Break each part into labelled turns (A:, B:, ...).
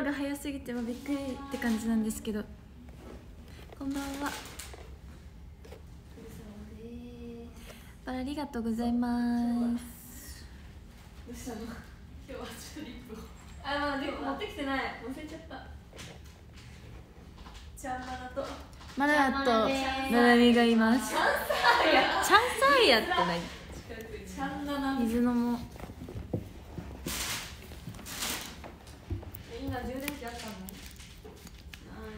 A: のが早すぎてもびっくりって感じなんですけど。こんばんは。あありがとうございます。
B: どうしたの今日はリップを。あまあでも持ってきてない。忘れちゃった。ちゃんまなと。
A: マナとナナミがいます。チャンサーヤって何
B: ちゃんなな
A: 水飲もう
B: 今充電器あったの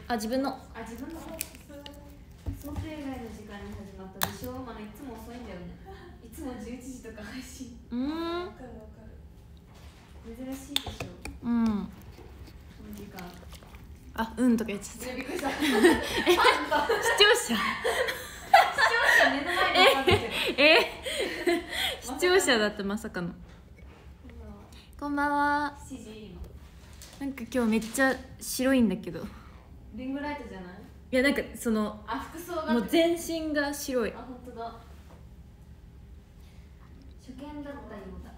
A: あ自分の。
B: あ自分の。想定外の時間に始まったでしょ？まだいつも遅いんだよね。いつも11時とか配信。
A: うーん。
B: わかるわかる珍しいでしょ？
A: うん。
B: この時間。
A: あうんとか言っちゃった。
B: ねびっくりした。
A: 視聴者？
B: 目の前に分かってる。
A: え視聴者だってまさかの。こんばんは。
B: 7時今。
A: なんか今日めっちゃ白いんだけど。い
B: リングライトじゃない？
A: やなんかその
B: あ服装が？
A: もう全身が白い。
B: あ本当だ。初見だったようだ。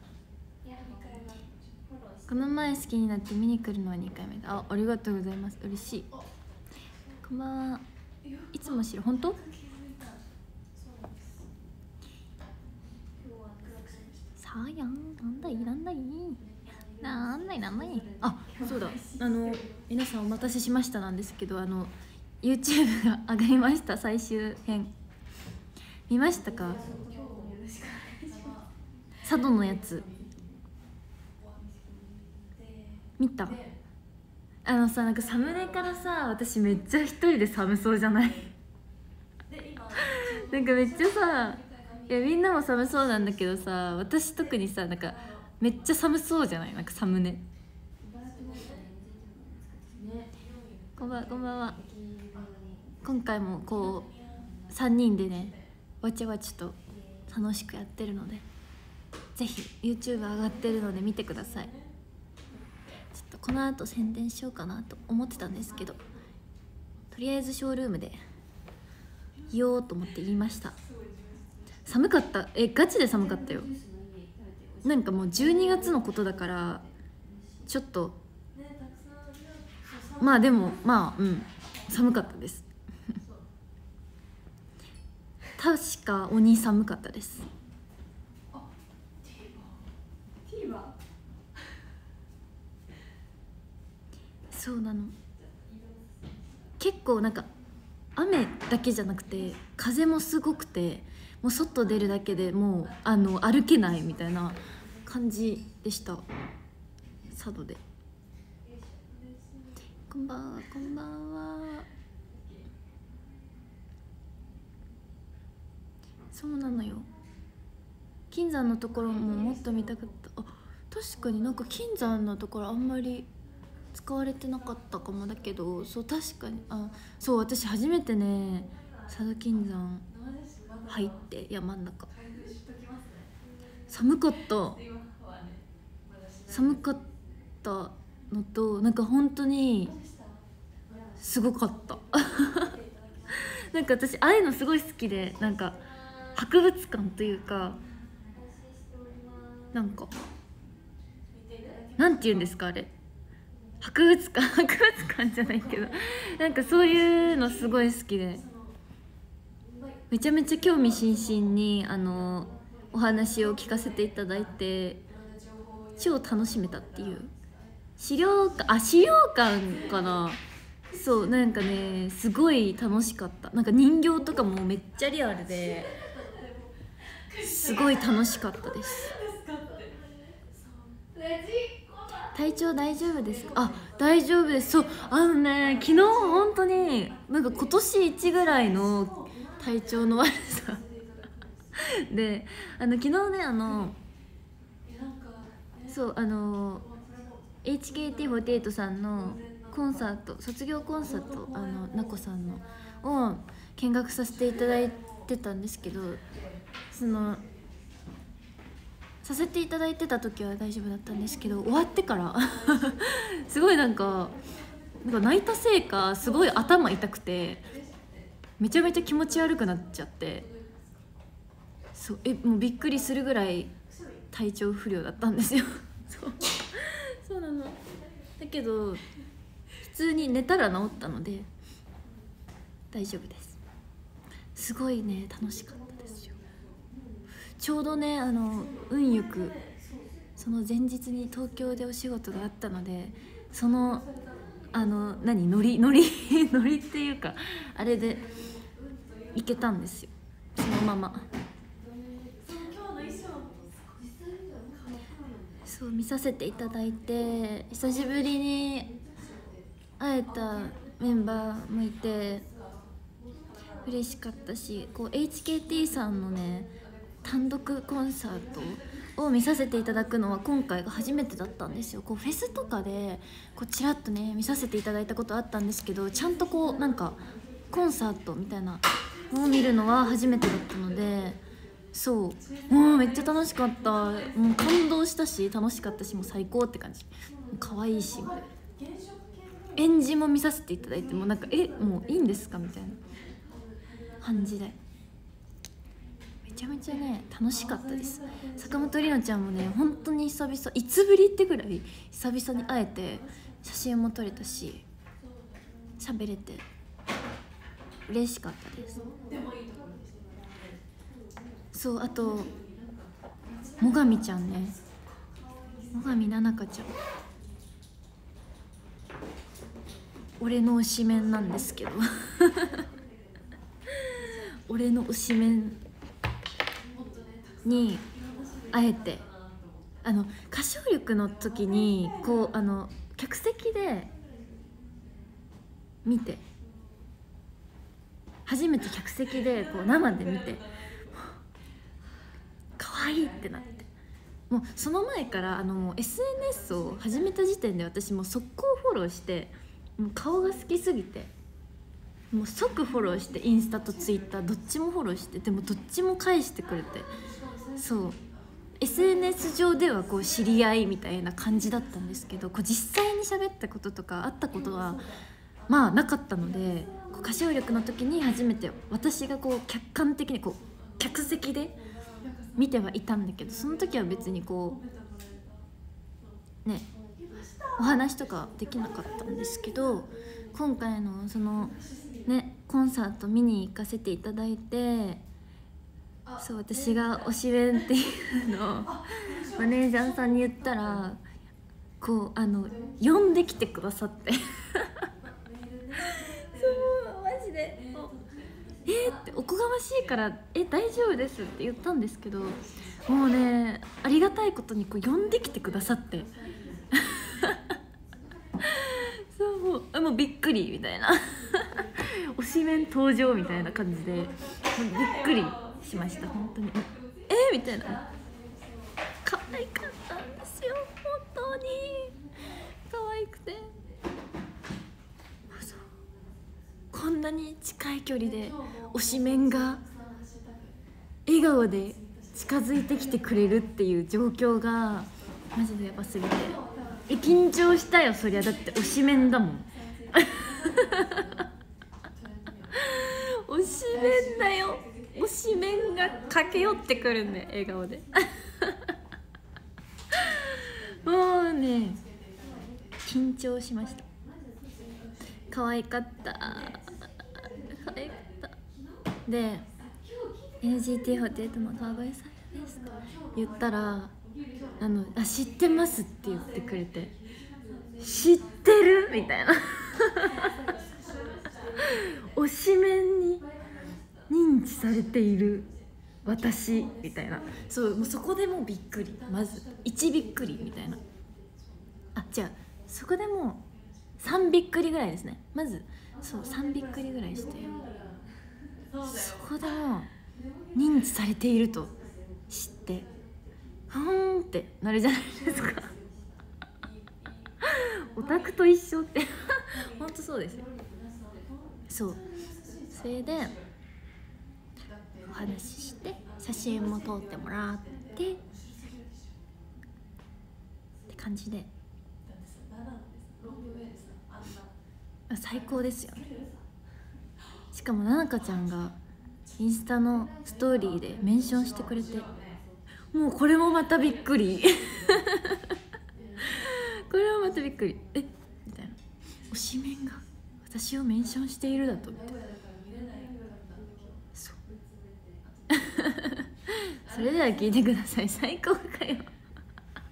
B: いや2回目フォローして。
A: この前好きになって見に来るのは2回目だ。あありがとうございます。嬉しい。こんばんは。いつも白本当？さあやん。なんだい？なんだい？なんだいなんだい。あそうだ。あの皆さんお待たせしましたなんですけどあの YouTube が上がりました最終編。見ましたか？佐渡のやつ。
B: で
A: 見た？
B: で
A: あのさなんかサムネからさ私めっちゃ一人で寒そうじゃない？なんかめっちゃさいやみんなも寒そうなんだけどさ私特にさなんかめっちゃ寒そうじゃない？なんかサムネこんばんこんばんは。今回もこう3人でねわちゃわちゃと楽しくやってるのでぜひ YouTube 上がってるので見てください。ちょっとこの後宣伝しようかなと思ってたんですけどとりあえずショールームで言おうと思って言いました。寒かった？えガチで寒かったよ。なんかもう12月のことだからちょっとまあでもまあうん。寒かったです。確か鬼寒かったです。そうなの。結構なんか雨だけじゃなくて風もすごくてもう外出るだけでもうあの歩けないみたいな感じでした。佐渡で。こんばんはこんばんは。そうなのよ。金山のところももっと見たかった。あ確かになんか金山のところあんまり使われてなかったかもだけど。そう確かに。あそう私初めてね佐渡金山入って山ん中。寒かった。寒かったのとなんか本当にすごかった。なんか私ああいうのすごい好きでなんか博物館というかなんかなんて言うんですかあれ。博物館 博物館じゃないけどなんかそういうのすごい好きで。めちゃめちゃ興味津々にあのお話を聞かせていただいて超楽しめたっていう。資料館あ資料館かな。そうなんかねすごい楽しかった。なんか人形とかもめっちゃリアルですごい楽しかったです。体調大丈夫ですか？あ大丈夫です。そうあのね昨日本当になんか今年一ぐらいの体調の悪さ。であの昨日ねあのそうあの HKT48 さんのコンサート卒業コンサートあのなこさんのを見学させていただいてたんですけどそのさせていただいてた時は大丈夫だったんですけど終わってから すごいなんかなんか泣いたせいかすごい頭痛くてめちゃめちゃ気持ち悪くなっちゃってそうえもうびっくりするぐらい体調不良だったんですよ。そう。そうなの。だけど普通に寝たら治ったので大丈夫です。すごいね楽しかったですよ。ちょうどねあの運よくその前日に東京でお仕事があったのでそのあの何ノリノリノリっていうかあれで行けたんですよ。そのまま。そう見させていただいて久しぶりに会えたメンバーもいて嬉しかったしこう HKT さんのね単独コンサートを見させていただくのは今回が初めてだったんですよ。こうフェスとかでこうちらっとね見させていただいたことあったんですけどちゃんとこうなんかコンサートみたいなのを見るのは初めてだったのでそう。もうめっちゃ楽しかった。もう感動したし楽しかったしもう最高って感じ。可愛いし。演じも見させていただいてもうなんかえもういいんですかみたいな。感じで。めちゃめちゃね楽しかったです。坂本里乃ちゃんもね本当に久々いつぶりってぐらい久々に会えて写真も撮れたし喋れて嬉しかったですそうあと最上ちゃんね。最上菜々香ちゃん。俺の推しメンなんですけど。俺の推しメンに会えてあの歌唱力の時にこうあの客席で見て。初めて客席でこう生で見て。愛いってなって。もうその前からあの SNS を始めた時点で私も速攻フォローしてもう顔が好きすぎてもう即フォローしてインスタとツイッターどっちもフォローしてでもどっちも返してくれてそう。SNS 上ではこう知り合いみたいな感じだったんですけどこう実際に喋ったこととか会ったことはまあなかったのでこう歌唱力の時に初めて私がこう客観的にこう客席で見てはいたんだけどその時は別にこうねお話とかできなかったんですけど今回のそのねコンサート見に行かせていただいてそう私が推し弁っていうのをマネージャーさんに言ったらこうあの呼んできてくださってそうマジでえー、っておこがましいから「え大丈夫です」って言ったんですけどもうねありがたいことにこう呼んできてくださって。そうもうもうびっくりみたいな。推しメン登場みたいな感じでびっくりしました本当に。えー、みたいな。可愛かったんですよ本当に。可愛くてそうこんなに近い距離で推しメンが笑顔で近づいてきてくれるっていう状況がマジでやばすぎてえ緊張したよそりゃ。だって推しメンだもん。推しメンだよ。推しメンが駆け寄ってくるんで笑顔で。もうね緊張しました。可愛かったで NGT48 の川越さんです言ったらあのあ知ってますって言ってくれて知ってるみたいな。推しメンに認知されている私みたいな。そうもうそこでもうびっくり。まず1びっくりみたいな。あ違うそこでもう3びっくりぐらいですね。まずそう3びっくりぐらいしてそこでもう認知されていると知ってふーんってなるじゃないですか。オタクと一緒って。本当そうですよ。そう。それでお話しして写真も撮ってもらってって感じで。あ最高ですよねしかもななかちゃんがインスタのストーリーでメンションしてくれて。もうこれもまたびっくり。これはまたびっくり。え？みたいな。推しメンが私をメンションしているだと。そう。それでは聞いてください。最高かよ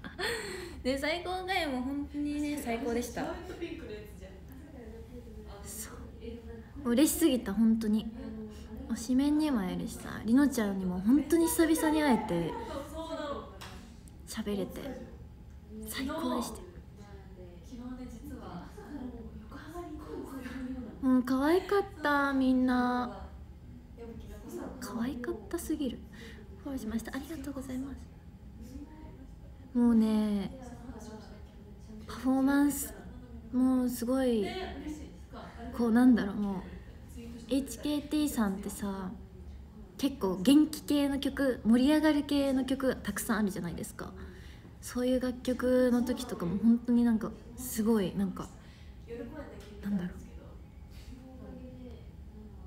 A: で最高かよも本当にね最高でした嬉しすぎた本当に。推しメンにも会えるしさりのちゃんにも本当に久々に会えて喋れて最高でした。もう可愛かったみんな。可愛かったすぎる。フォローしました。ありがとうございます。もうねパフォーマンスもうすごいこうなんだろうもう HKT さんってさ結構元気系の曲盛り上がる系の曲たくさんあるじゃないですか。そういう楽曲の時とかも本当になんかすごいなんかなんだろう。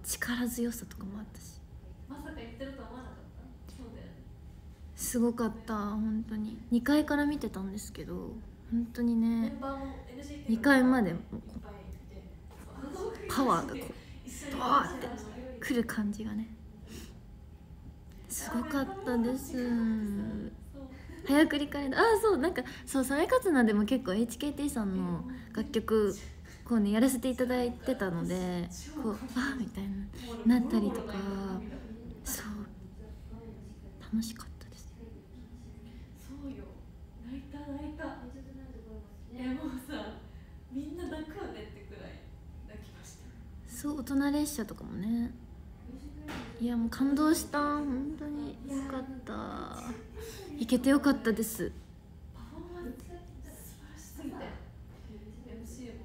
A: 力強さとかもあったし。すごかった本当に。2階から見てたんですけど本当にね2階までパワーがこうバーってくる感じがね。すごかったです。早送りカレンダーああそうなんかそう「サメカツナ」でも結構 HKT さんの楽曲こうねやらせていただいてたのでこうああみたいななったりとか。そう。楽しかったです。
B: そうよ。泣いた泣いた。えもうさみんな泣くよねってくらい泣きました
A: そう大人列車とかもね。いやもう感動した。本当によかった。行けてよかったです。
B: すぎて MC も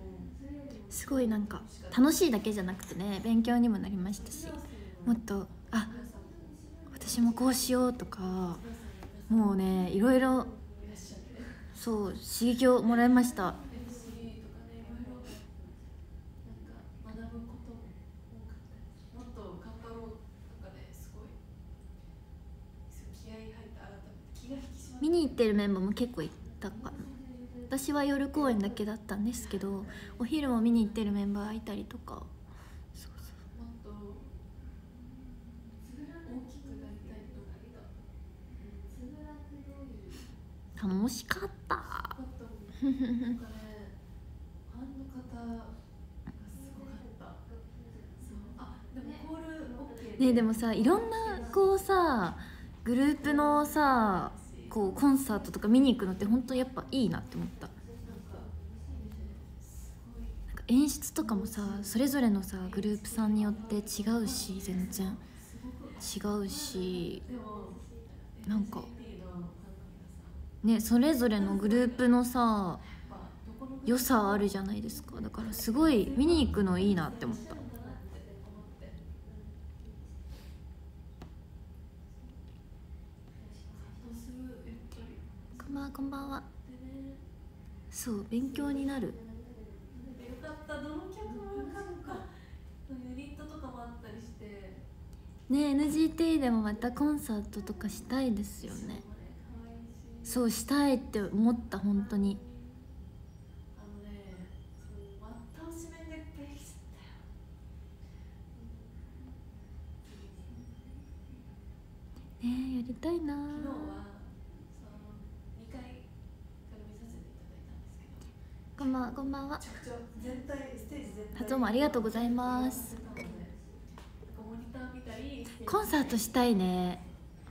A: すごいなんか楽しいだけじゃなくてね勉強にもなりましたしもっとあ私もこうしようとかもうねいろいろそう刺激をもらいました
B: MC とかねいろいろなんか学ぶことも多かったもっと頑張ろうとかですごいすごい気合い入って改めて気が引き締まって
A: るメンバーも結構いたかな。私は夜公演だけだったんですけどお昼も見に行ってるメンバーいたりとか。そうそ
B: もっと大きくなりたいと思った。
A: う楽しかった。
B: ねでも
A: さいろんなこうさグループのさこうコンサートとか見に行くのって本当やっぱいいなって思った。なんか演出とかもさそれぞれのさグループさんによって違うし全然違うしなんかねそれぞれのグループのさ良さあるじゃないですか。だからすごい見に行くのいいなって思った。こんばんは。そう勉強になる。
B: よかったどの曲もよかったユニットとかもあったりして。
A: ね NGT でもまたコンサートとかしたいですよね。そうしたいって思った本当に。
B: あのねそうまったおしめでできちゃったよ。
A: ねやりたいな。
B: 昨日はその2階から見させていただいたんですけど
A: こんばんは。こんばんは。
B: めちゃくちゃ全体ステージ全体
A: どうもありがとうございます。コンサートしたいね。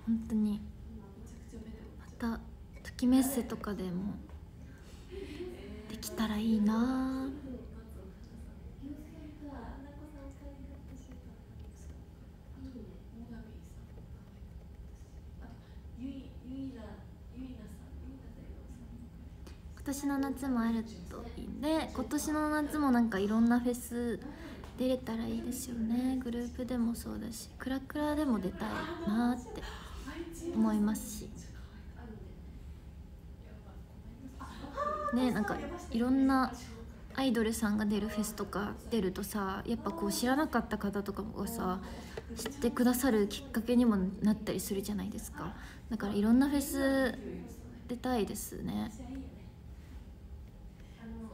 A: 本当に。またときメッセとかでもできたらいいな。今年の夏もあるといいね今年の夏もなんかいろんなフェス出れたらいいですよね。グループでもそうだしクラクラでも出たいなって思いますし。ねなんかいろんなアイドルさんが出るフェスとか出るとさやっぱこう知らなかった方とかがさ知ってくださるきっかけにもなったりするじゃないですか。だからいろんなフェス出たいですね
B: あの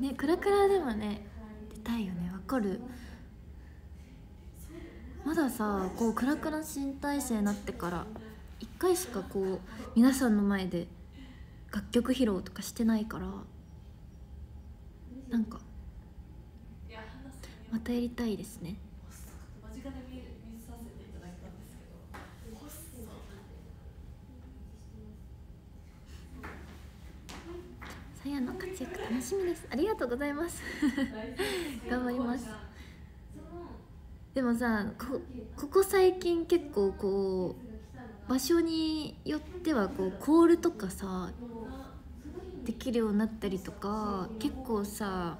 B: ね
A: クラクラでもね出たいよね。わかる。まださこうクラクラ新体制になってから1回しかこう皆さんの前で楽曲披露とかしてないからなんかまたやりたいですね
B: 間近で見見させていただいたんですけど細っ
A: さやの活躍楽しみです。ありがとうございます。頑張ります。でもさこここ最近結構こう場所によってはこうコールとかさできるようになったりとか結構さ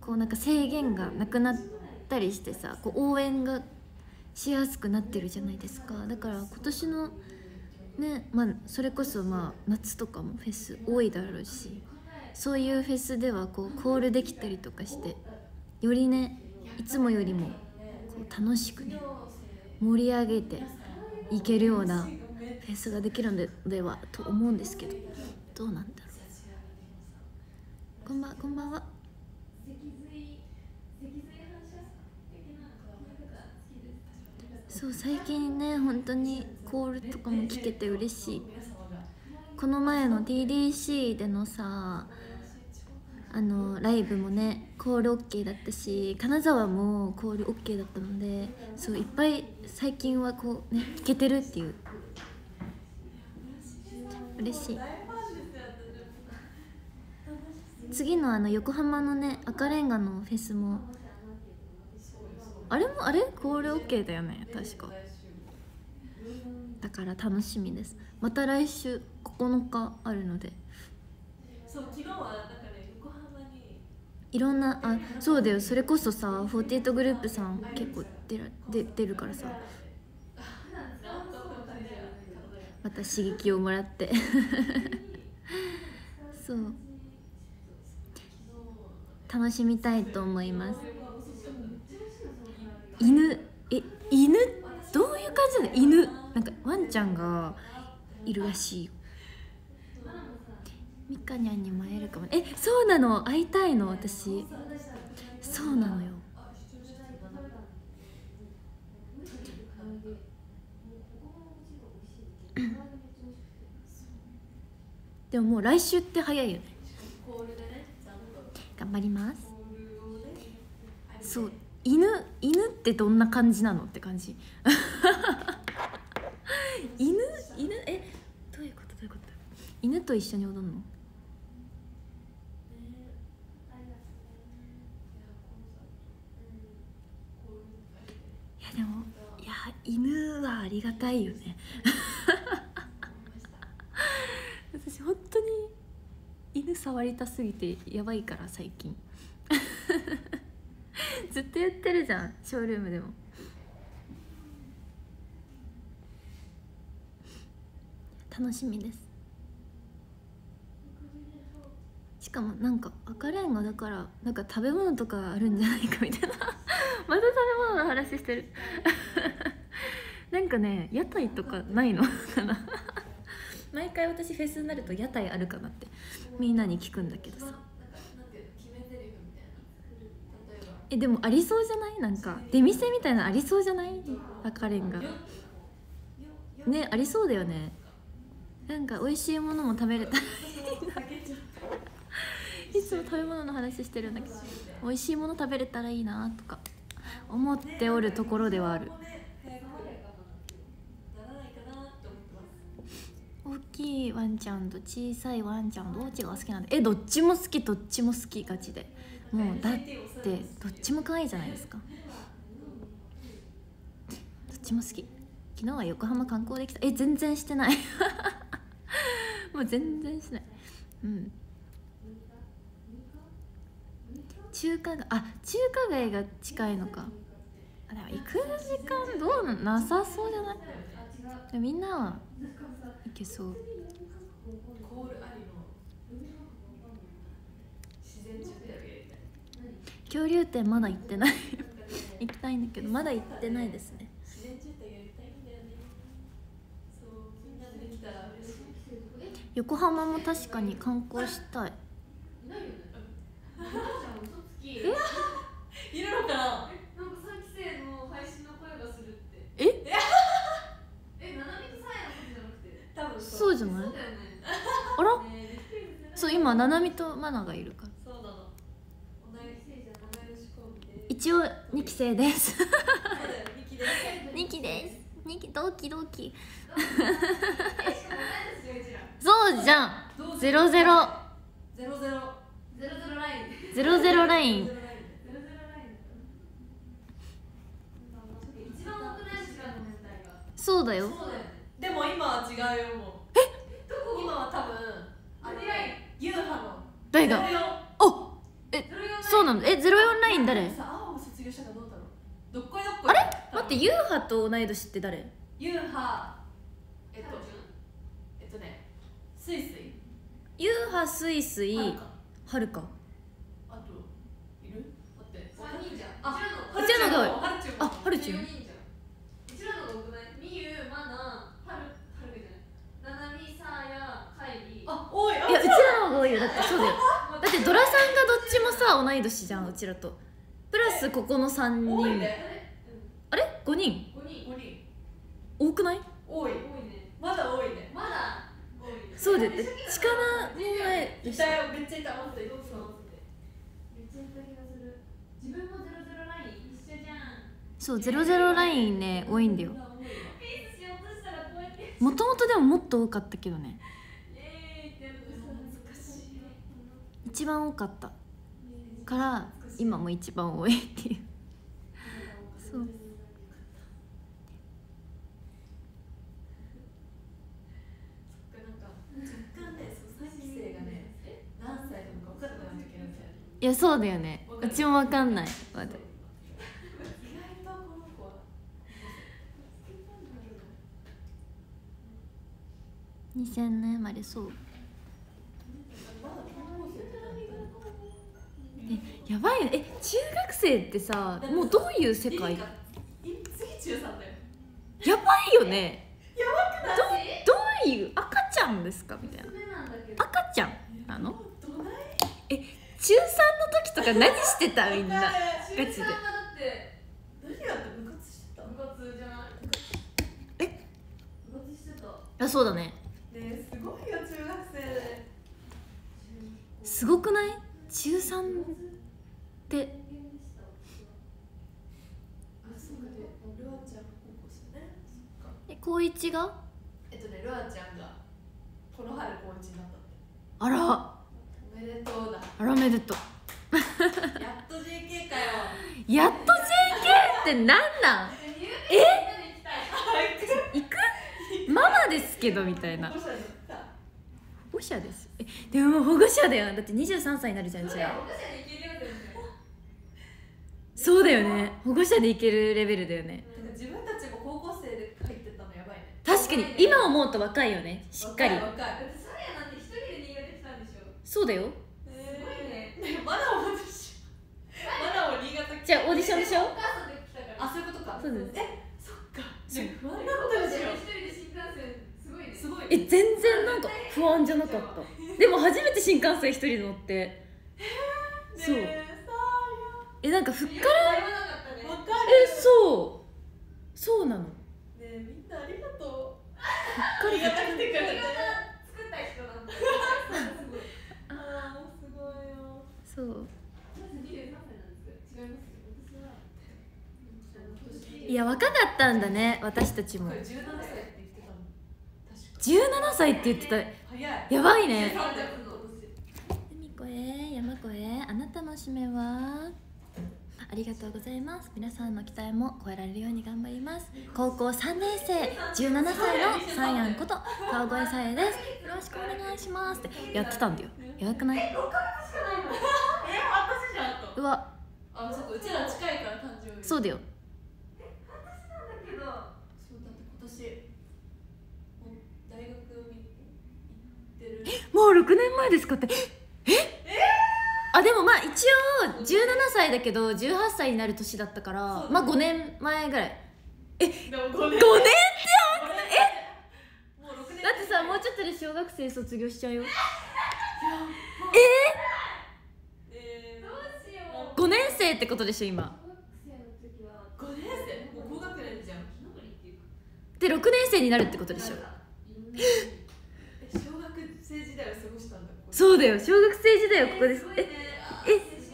A: こうなんか制限がなくなったりしてさこう応援がしやすくなってるじゃないですか。だから今年のねまあそれこそまあ夏とかもフェス多いだろうしそういうフェスではこうコールできたりとかしてよりねいつもよりもこう楽しくね盛り上げていけるようなフェスができるのではと思うんですけどどうなんだろう。こんばんこんばんは。そう最近ね本当にコールとかも聞けて嬉しい。この前の TDC でのさあのライブもねコール OK だったし金沢もコール OK だったのでそういっぱい最近はこうね聞けてるっていう。嬉しい。次のあの横浜のね赤レンガのフェスもあれもあれ？コール OK だよね。確か。だから楽しみです。また来週9日あるので。
B: そう昨日はなんかね横浜に。
A: いろんなあそうだよ。それこそさ48グループさん結構出ら出出るからさ。また刺激をもらって。そう。楽しみたいと思います。犬え犬？どういう感じなの？犬。なんかワンちゃんがいるらしいよ。みかにゃんにも会えるかも。えそうなの？会いたいの？私。そうなのよ。でももう来週って早いよね。頑張ります。そう。犬犬ってどんな感じなのって感じ。犬犬えどういうことどういうこと？犬と一緒に踊るの？いやでもいや犬はありがたいよね。私本当に犬触りたすぎてやばいから最近。ずっと言ってるじゃんショールームでも。楽しみです。しかもなんか赤レンガだからなんか食べ物とかあるんじゃないかみたいな。また食べ物の話してる。なんかね屋台とかないの？かな毎回私フェスになると屋台あるかなってみんなに聞くんだけどさ
B: なんかなんていうの決め台詞みたいな例え
A: でもありそうじゃない？なんか出店みたいなありそうじゃない？赤レンガ。ねありそうだよね。なんか美味しいものも食べれたらいい いつも食べ物の話してるんだけど美味しいもの食べれたらいいなとか思っておるところではある。大きいワンちゃんと小さいワンちゃんどっちが好きなんだ？えどっちも好きどっちも好きガチで。もうだってどっちも可愛いじゃないですか。どっちも好き。昨日は横浜観光できた。え全然してない。もう全然してない。うん。中華街あ中華街が近いのか。あでも行く時間どうななさそうじゃない？みんなは行けそう。恐竜展まだ行ってない。行きたいんだけどまだ行ってないですね。横浜も確かに観光したい。
B: いるの
A: かな？そう。じゃない、ね、あら、ね、
B: そう今ななみとまながいるから。
A: 一応2期生です。
B: 二期で
A: 2期です。2期同期同期。そうじゃん。ゼロゼロ。
B: ゼロゼロ。ゼロゼロライン。
A: ゼロゼロライン。そうだよ。
B: そうだよね。でも今は違うよもう。え？どこ？今は多分あれユーハの。
A: 誰が？
B: ゼロ四。
A: おえそうなのえゼロ四ライン誰？待ってユーハと同い年って誰？
B: ユーハ。えっとえっとねスイスイ。
A: ユーハスイスイ。
B: はるか。あといる？待って。
C: 三人じゃん。
B: あ
C: う
A: うちらのが
B: はるちゅん。
A: あはるちゅん。
C: の多くない？みゆまなはるはるかじゃな。いななみさやかいり。
B: あ多い。あ
A: いやうちらの方が多いよ。だってそうだよ。だってドラさんがどっちもさ同い年じゃんうちらと。プラスここの3人。
B: ね
A: あれ？5人？
C: 五人。
B: 五人。
A: 多くない？
B: 多い。
C: 多いね。
B: まだ多いね。
C: まだ多いね。
A: そうだよ力い
B: いたよめっちゃいた待って
C: そうそうめっちゃやった気がする。自分もゼロゼロライン一緒じゃん。
A: そうゼロゼロラインね多いんだよ。もともとでももっと多かったけどね。一番多かった。から今も一番多いっていう。そう
B: なんか若干ねそう三期生がね何歳なのか分かってない時あるみたい
A: やそうだよね。うちもわかんない。まだ。
B: 意外とこの子は
A: 2000年生まれそう。えやばいえ中学生ってさもうどういう世界？やばいよね。
B: やばくない？
A: どういう？赤ちゃんですか？みたいな。赤ちゃんなの？
B: どない？
A: 中3の時とか何してたみんな？ガチで。
C: 中三はだって
B: 何やって部活してた？
C: 部活じゃない。
A: え？
C: 部活してた。
A: あそうだね。
B: すごいよ中学生。です
A: ごくない？中3って。え高一が？
B: えっとねルアちゃんがこの春高一になったって。
A: あら。
B: おめでとうだ。
A: あらめでとう。
B: やっと JK かよ。
A: やっと JK ってなんなん？
C: え？
A: 行く？ママですけどみたいな。
B: 保護者
A: です。えでも保護者だよ。だって23歳になるじゃんじゃあ。そうだよね。保護者でいけるレベルだよね。
B: てか自分たちも高校生で入ってたのやばいね。
A: 確かに今思うと若いよね。しっかり。
B: 若い
A: そうだよ。
B: す
C: ごいね
B: ねまだオーディションまだを新潟来
A: じゃあオーディションでしょ？
B: あそういうことか。
A: そうです。
B: えそっか。不安だったでしょ
C: 一人で新幹線すごいね。
B: すごい
A: え全然なんか不安じゃなかった。でも初めて新幹線一人で乗って。そう。
B: ねえ
A: なんかふっから？え
B: る。
A: そう。そうなの。
B: ねえみんなありがとう。
A: ふっかり
B: 新潟来てくれて
C: 新潟作った人なんだよ すごい
B: よ。
A: そう。
C: まず23歳なん。ですよ違い
A: や若かったんだね私たちも。
B: これ17歳って言ってた。の確か
A: 17歳って言ってた。
B: 早い。
A: やばいね。
B: 13だよ
A: 海子へ山子へあなたの使命は？ありがとうございます。皆さんの期待も超えられるように頑張ります。高校3年生17歳のサイアンこと川越さえです。よろしくお願いしますって。やってたんだよ。やばくない？
C: え6ヶ月しかないの
B: え私じゃんあと。
A: うわ。
B: あそっかうちら近いから誕生日。
A: そうだよ。
B: もう大学に行ってる。
A: もう6年前ですかって。え？あでもまあ一応17歳だけど18歳になる年だったから
B: そうだね。
A: まあ5年前ぐらい。
B: でも5年。
A: 5年
B: 5年え？もう6年。
A: だってさもうちょっとで小学生卒業しちゃうよ。
B: え？
C: どうしよう。
A: 5年生ってことでしょ今。
C: 小学生の時は
B: ー、5年生。もう高
A: で6年生になるってことでしょ。
B: 小学生時代を過ごしたんだ。ここで。
A: そうだよ。小学生時代はここです。ええ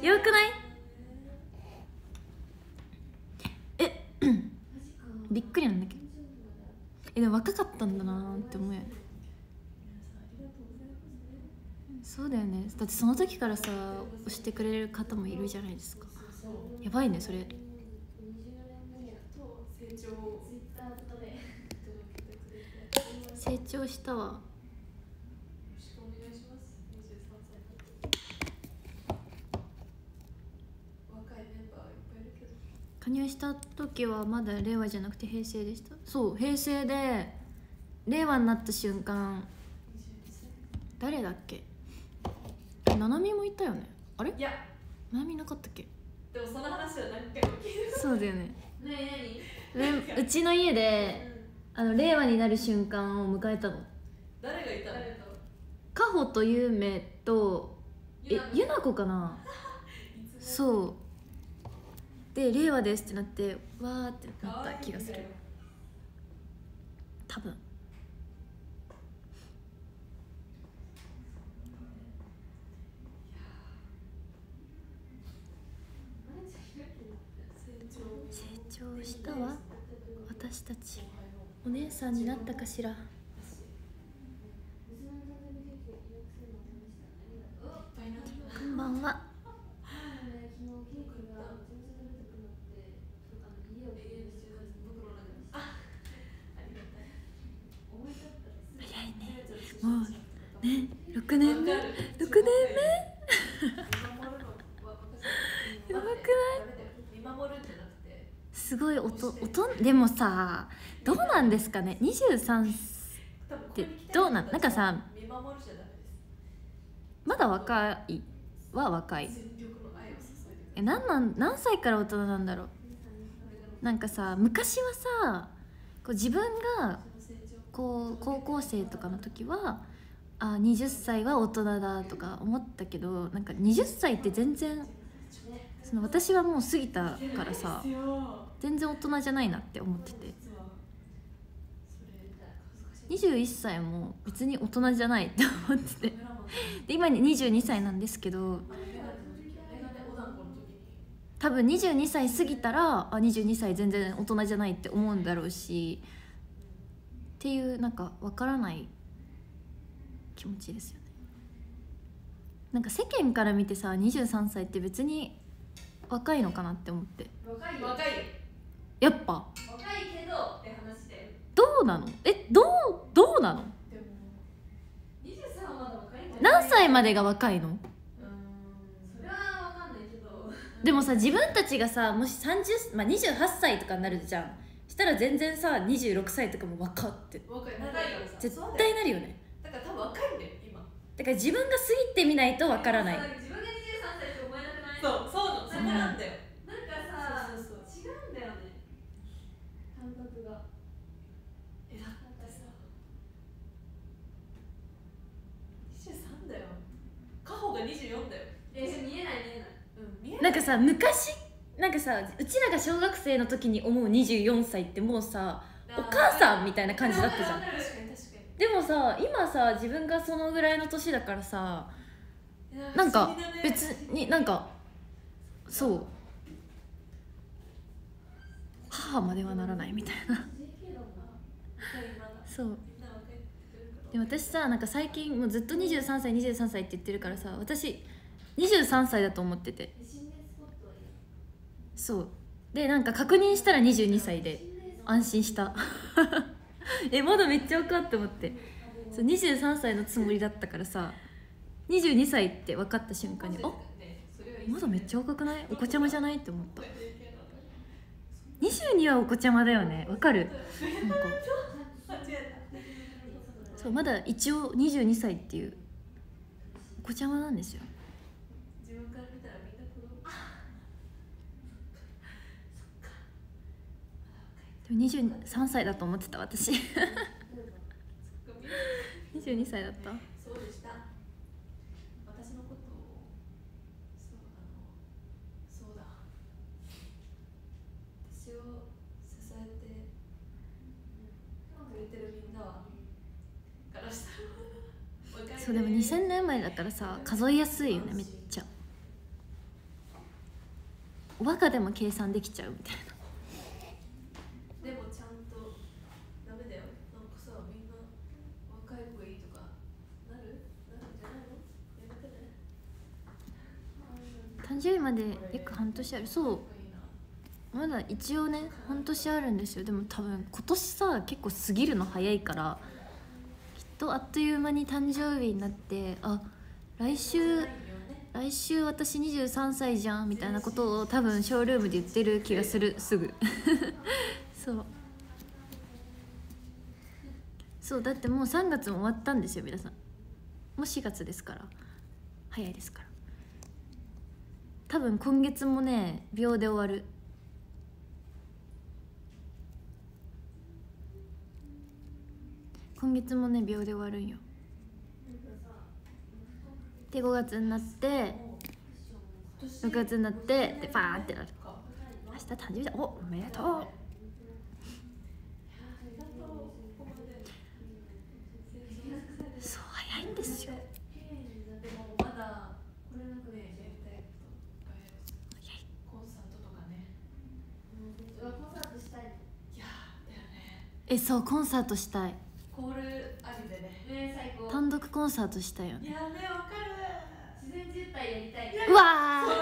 A: やばくない？え びっくりなんだけど。えでも若かったんだなーって思うよね。そうだよね。だってその時からさ押してくれる方もいるじゃないですか。やばいねそれ。
B: 成長
A: したわ
B: よろしくお願いします23歳若いメンバーはいっぱいいるけど
A: 加入した時はまだ令和じゃなくて平成でした？そう平成で令和になった瞬間
B: 22歳
A: 誰だっけ？ななみもいたよね？あれ？
B: いや。
A: ななみなかったっけ？
B: でもその話は何回も聞いてる。
A: そうだよね。
C: ねえ
A: でうちの家であの令和になる瞬間を迎えたの。
B: 誰がいたの？
C: 誰と
A: カホとゆうめとえ
C: ゆな
A: ゆなこかな？いそうで令和ですってなってわーってなった気がする。多分。成長したわ。私たちお姉さんになったかしら。こんばんは早いねもうね6年目6年やばくない
B: 見守るんじゃなくて
A: すごいおとおとんでもさどうなんですかね？23
B: 多分ここに来て
A: どうなん？なんかさまだ若い？は若い。えなんなん何歳から大人なんだろう？なんかさ昔はさこう自分がこう高校生とかの時はあ20歳は大人だとか思ったけどなんか20歳って全然その私はもう過ぎたからさ全然大人じゃないなって思ってて。
B: 実はそれ恥ずかしい
A: 21歳も別に大人じゃないって思ってて。で今22歳なんですけど多分22歳過ぎたらあ22歳全然大人じゃないって思うんだろうしっていうなんかわからない気持ちですよね。なんか世間から見てさ23歳って別に若いのかなって思って。
C: 若い
B: 若い
A: やっぱ。
C: 若いけどって話で
A: どうなの？えどうどうなの？
B: でも
C: 23はまだ若いんじゃない？
A: 何歳までが若いの？
B: うーん
C: それは分かんないけど。
A: でもさ自分たちがさもし30、まあ、28歳とかになるじゃん。したら全然さ26歳とかも若って。
B: 若い長いからさ。
A: 絶対なるよね。
B: だから多分若いんだよ今。
A: だから自分が過ぎてみないとわからない。
C: 自分が23歳って思えなくない？
B: そうそうなの。そこなんだよ。
C: なんかさ
B: そうそうそう
C: 違うんだよね感覚が
B: えだってさ23だよカホが24だよ
C: え見えない見えない
B: うん見え
A: なんかさ昔なんかさうちらが小学生の時に思う24歳ってもうさお母さんみたいな感じだったじゃん。
B: 確かに確か
A: でもさ今さ自分がそのぐらいの年だからさ
B: に
A: なんか別になんかそう。母まではならないみたいな。そう。で私さなんか最近もうずっと23歳23歳って言ってるからさ私23歳だと思っててそう。でなんか確認したら22歳で安心した。えまだめっちゃ若って思って。そう23歳のつもりだったからさ22歳って分かった瞬間にあまだめっちゃ若くない？お子ちゃまじゃない？って思った。
B: 間違
A: 22はお子ちゃまだよね？わかる？なんか。
B: え
A: そうまだ一応22歳っていうお子ちゃまなんですよ
B: た自分から見たらみんな子供
A: でも23歳だと思ってた私。
B: そっかみんな
A: 22歳だった。
B: そうでした。私のことをそうあのそうだ。私を支えてくれてるみん。なはからしたら若い
A: そうでも2000年前だからさ数えやすいよねめっちゃ。おバカでも計算できちゃうみたいな30位まで約半年ある。そう。まだ一応ね半年あるんですよ。でも多分今年さ結構過ぎるの早いからきっとあっという間に誕生日になってあ来週来週私23歳じゃんみたいなことを多分ショールームで言ってる気がする。すぐ。そう。そうだってもう3月も終わったんですよ皆さん。もう4月ですから。早いですから。多分今月もね秒で終わる。今月もね秒で終わるんよ。で5月になって6月になってでパーってなる。明日誕生日だ。おおめでとう。そう早いんですよ
B: でもまだこれなんかねやりたいことがある
A: 早い
B: コンサートとかね
C: コンサートしたい
B: いやーだよね
A: えそうコンサートしたい。
B: コールありでね。
C: ね最高
A: 単独コンサートしたいよね。
B: いやねわかる。
C: 自然渋滞やりたい。
A: うわ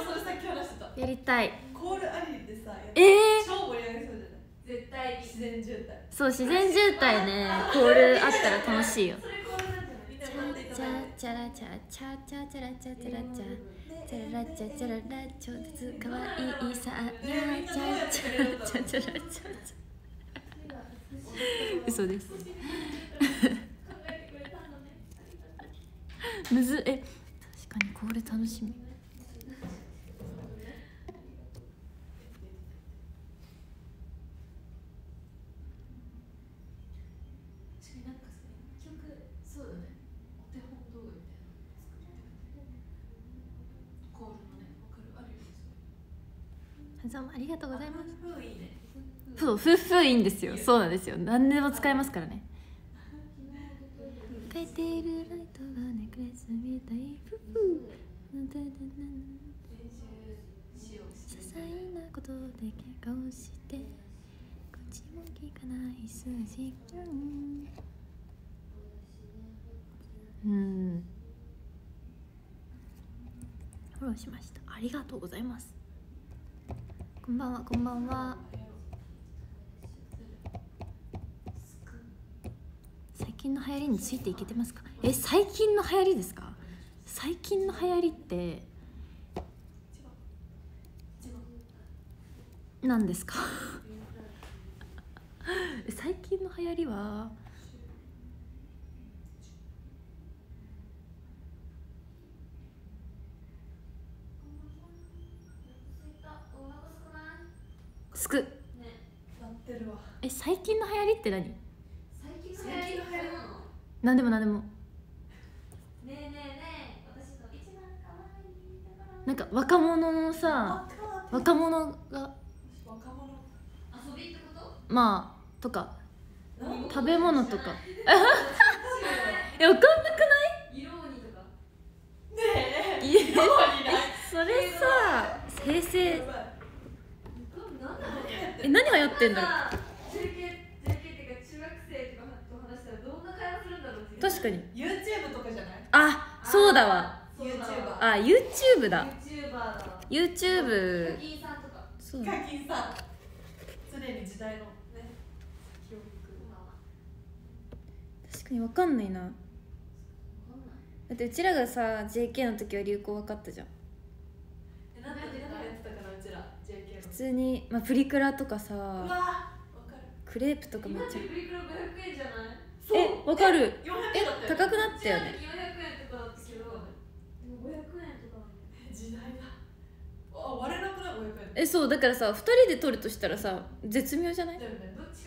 B: そうそれさっき話してた。
A: ーやりたい。
B: コールありでさやっ
A: えー、
B: 超盛り上がりそうじゃない？
C: 絶対に
B: 自然渋滞。
A: そう自然渋滞ね。コールあったら楽しいよチャチャラチャチャチャチャラチャチャラチャチャララチャチャララ超絶かわいいさチャチャラチャチャラチャチャ 嘘です。むずえ確かにコール楽しみ
B: あ
A: りがとうございますそう夫婦いいんですよ。そうなんですよ。何でも使えますからね。書いているライトがネックレスみたい夫婦
B: 練習しよう。
A: 些細なことで怪我をして口も聞かない数時間う。んフォローしましたありがとう。ございますこんばんはこんばんは最近の流行りについていけてますか？え最近の流行りですか？最近の流行りって何ですか？最近の流行りはすく。
C: ね
A: え最近の流行りって何？
C: 最近の流行り何
A: でも何でも。
C: ねえねえねえ私の一番可愛いところ。
A: なんか若者のさ若者が。
B: 若者
C: 遊びってこと？
A: まあとか。
B: 何
A: 食べ物とか。えわかんなく
C: 色鬼とか。
B: ねえ。
A: それさ平成。え何流行ってんだろ
C: さ JK, JK っていうか中学生とかと話したらどんな会話するんだろうって
A: 確かに。
B: YouTube とかじゃない？
A: あそうだわ。
C: そうだわ。
A: あ YouTube だ。
C: YouTuber だキンさんとか。
A: そう。
B: ヒカキンさん。常に時代のね記憶
A: 確かにわかんないな。
C: ない？
A: ってうちらがさ JK の時は流行わかったじゃん。
B: えなんで何やってたかなうちら JK
A: 普通に、まあ、プリクラとかさクレープとかめっちゃ。
C: プリクラ500円じゃない？
A: えわかる。
B: 400
A: え高くなったよね。
C: 400円とか。だったけどでも500円とか
B: 時代だ。あ割れなくない？500円。
A: えそうだからさ2人で撮るとしたらさ絶妙じゃない？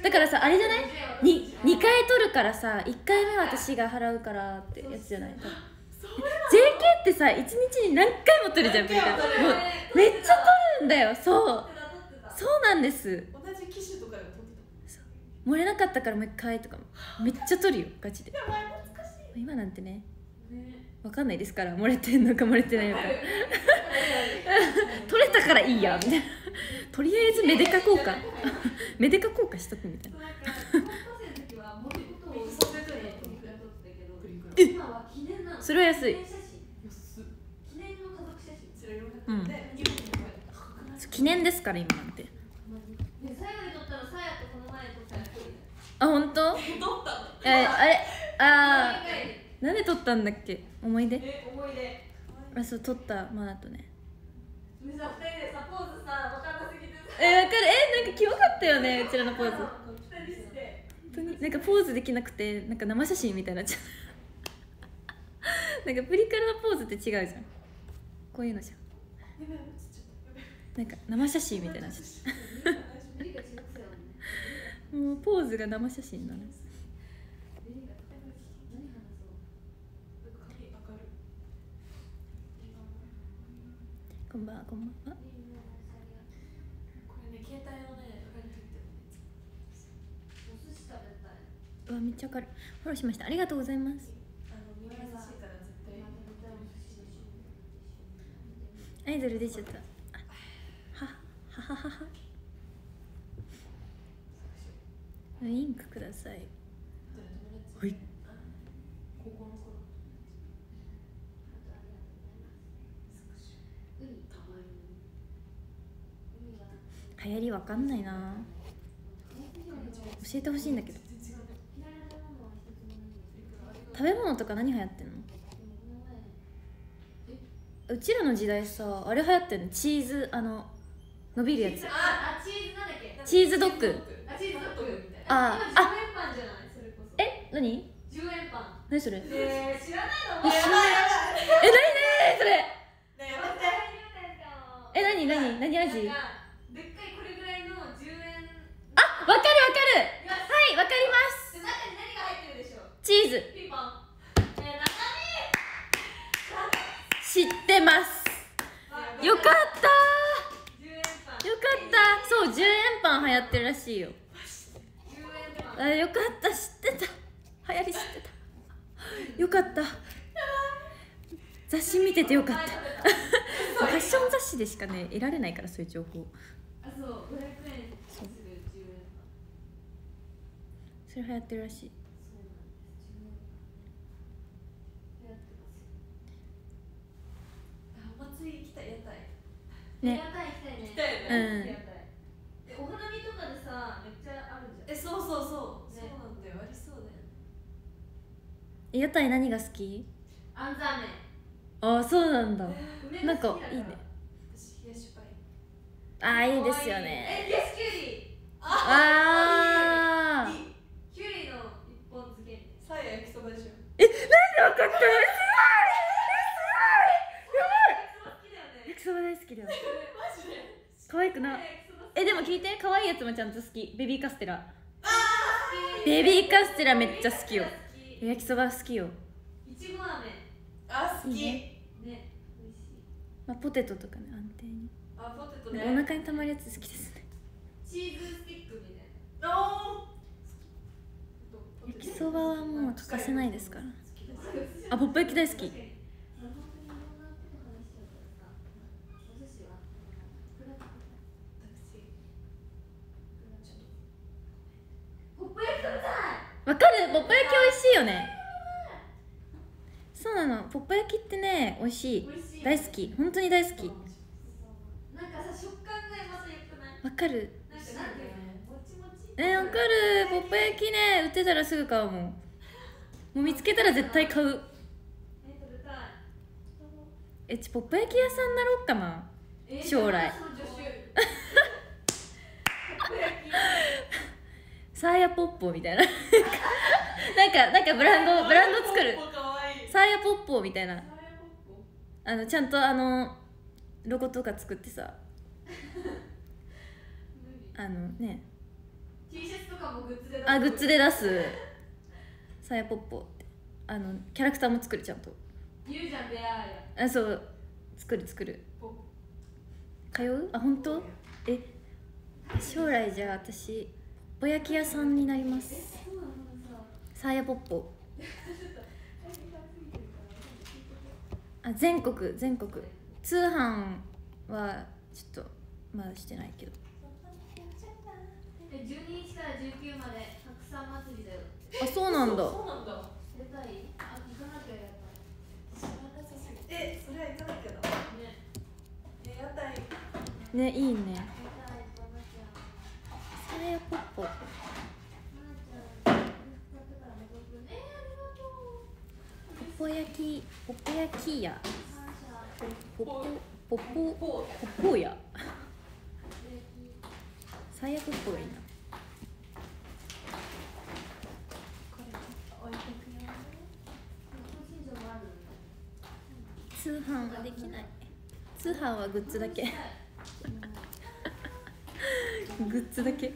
B: だ
A: からさあれじゃない？に2
C: 2
A: 回撮るからさ1回目は私が払うからってやつじゃない？JK ってさ1日に何回も撮るじゃんプリクラもうめっちゃ撮るんだよ。そう。そうなんです。
B: 同じ機種
A: 漏れなかったからもう1回とかも。めっちゃ撮るよガチで。今なんてね
C: ね。
A: わかんないですから漏れてんのか漏れてないのか。取れたからいいやみたいな。とりあえず目でかこうか。目でかこうかしとくみたいな。それは安い
C: 記念写真
B: 安っ
C: 記念の家族写真。
B: それ400
A: うん。
B: で日本にこうやって高くない
A: 記念ですから今なんて
C: ね最後に撮ったのさやとこの前撮ったやつ
A: あ本当？
B: え撮ったの？
A: えあれ？あー。なんで撮ったんだっけ？思い出？
C: 出え思い出。
A: あそう撮った。マナとね。
C: でさ二人でさポーズさ分かんなすぎてさ。
A: えわかる。えなんかキモかったよねうちらのポーズ。本
C: 二人して。
A: 当に？なんかポーズできなくてなんか生写真みたいになっちゃうなんかプリクラのポーズって違うじゃん。こういうのじゃん。なんか生写真みたいになっちゃ
C: メリカ中学生だもんね
A: うもうポーズが生写真なの
C: メリカ何話そう
B: 髪上がる
A: こんばんはこんばんは。
B: これね携帯のね裏に入って
C: お寿司食べたいう
A: わめっちゃわかるフォローしました。ありがとうございます。アイドル出ちゃった。はははははウインクください。はい。流行りわかんないな。教えてほしいんだけど。
C: 食べ物
B: と
A: か何流行ってんの？うちらの時代さあれ流行ってんの？チーズあの伸びるやつ。
C: ああチーズなんだっけ？
A: チーズドッグ
C: あ今10円パンじゃない？それこそ。
A: え何
C: ？10円パン。
A: 何それ？え
C: えー、知らないの？
A: え知らない？何？何それ？
B: ねえやめて。
A: え何？何？何味？
C: でっかいこれぐらいの10円。
A: あわかるわかる。はいわかります。
C: で中に何が入ってるでしょう？
A: チーズ。
C: ピンポン。えー、中
A: 知ってます。
C: 身
A: よかった。
C: 10円パン。
A: よかった。そう10円パン流行ってるらしいよ。
C: 10円パン
A: あよかった知ってた。流行り知ってた。よかった。雑誌見ててよかった。ファッション雑誌でしかね得られないからそういう情報。
C: あそう500円する10円。パン
A: それ流行ってるらしい。
C: そうなんです10円。パンやってますよ
B: あお祭り行きたい屋台。
A: ね。
C: 屋台行きたいね。
B: 行きたいよ
A: う
B: ね
A: ん。
C: 屋台。えお花見とかでさ
B: えそうそうそう。
C: ね。
B: そうなんだよ。ありそうだよ
A: え屋台何が好き？
C: あんざめ。
A: あそうなんだ。
C: 梅
A: なんかいいね。
B: 私冷やしパイ。
A: あーいいですよね。
C: え冷やしきゅうり
A: あー。
B: いい
C: きゅうりの一本漬け。
B: さや焼きそばでしょ。
A: えなんでわかった？
C: な好きだよね
A: 焼きそば大好きだよ。
B: マジで？
A: 可愛くな。えでも聞いて。可愛いやつもちゃんと好き。ベビーカステラベビーカステラめっちゃ好きよ。焼きそば好きよ、
C: いちご飴。
B: あ好き。
A: ね。
C: ね美味しい。
A: まあ、ポテトとかね安定に、
B: あポテト
A: ね。
B: ね
A: お腹にたまるやつ好きですね。
C: チーズスティックみたい
B: おー。
A: 焼きそばはもう欠かせないですから。あポップ焼き大好き
C: 本当にいろんなこと話しちゃうからさお寿司はフラフラ
B: 私ちょっ
C: ポップ焼き食べたい
A: わかるポップ焼き美味しいよねそうなのポップ焼きってね美味しい。大好き。本当に大好き。
C: なんかさ食感がまた良くない？
A: わかる。えわかる。ポップ焼きね。売ってたらすぐ買うもん。もう見つけたら絶対買う。
C: え
A: ちポップ焼き屋さんになろうかな。
C: え
A: 将来。サーヤポッポみたいな。なんかなんかブランドブランド作る。サーヤポッポみたいなあのちゃんとあのロゴとか作ってさ。あのね。
C: T シャツとかもグッズで出す。
A: あグッズで出す。サーヤポッポって。あのキャラクターも作るちゃんと。
C: 言うじゃんベアーや。
A: あそう。作る作る。通う？あ本当？え将来じゃあ私ぼやき屋さんになります。
C: さ。
A: サーヤポッポ
C: 最近食べ過ぎてるから
A: あ全国全国。通販はちょっとまだしてないけど。
C: え12日から19まで白山祭りだよ
A: あそうなんだ。
B: そうなんだ。
C: 出たい。あ行かなきゃやっぱ。
B: 知らなさすぎえそれは行かなきゃだ。
C: りね
B: え屋台。
A: ねいいね。
C: 出たいバナちゃ。ん
A: さやポッポ
C: バナちゃん使ってから戻るえー、ありがとう
A: ポッポ焼きポッポ焼きやポッポポッポ
B: ポ
A: ポや
C: 素敵
A: さや。ポッポがいいな。通販はできない。通販はグッズだけ。グッズだけ。